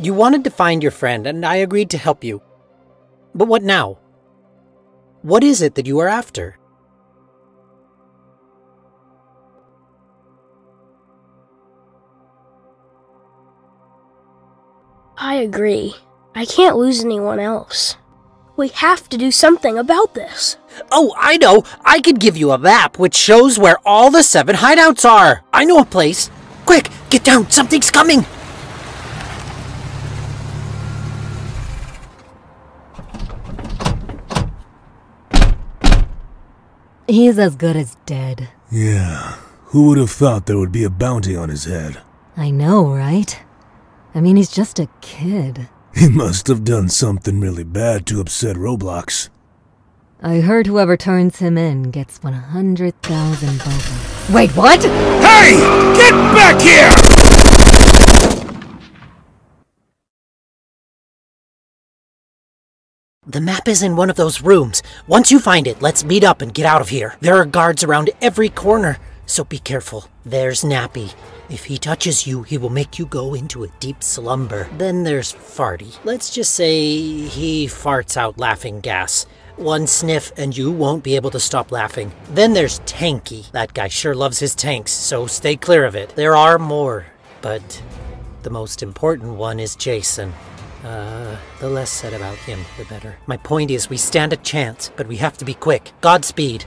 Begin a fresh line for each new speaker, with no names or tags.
You wanted to find your friend, and I agreed to help you. But what now? What is it that you are after?
I agree. I can't lose anyone else. We have to do something about this.
Oh, I know! I could give you a map which shows where all the seven hideouts are! I know a place! Quick, get down! Something's coming!
He's as good as dead.
Yeah, who would have thought there would be a bounty on his head?
I know, right? I mean, he's just a kid.
He must have done something really bad to upset Roblox.
I heard whoever turns him in gets 100,000 boba. Wait, what?
Hey! Get back here!
The map is in one of those rooms. Once you find it, let's meet up and get out of here. There are guards around every corner, so be careful. There's Nappy. If he touches you, he will make you go into a deep slumber. Then there's Farty. Let's just say he farts out laughing gas. One sniff and you won't be able to stop laughing. Then there's Tanky. That guy sure loves his tanks, so stay clear of it. There are more, but the most important one is Jason. Uh, the less said about him, the better. My point is, we stand a chance, but we have to be quick. Godspeed.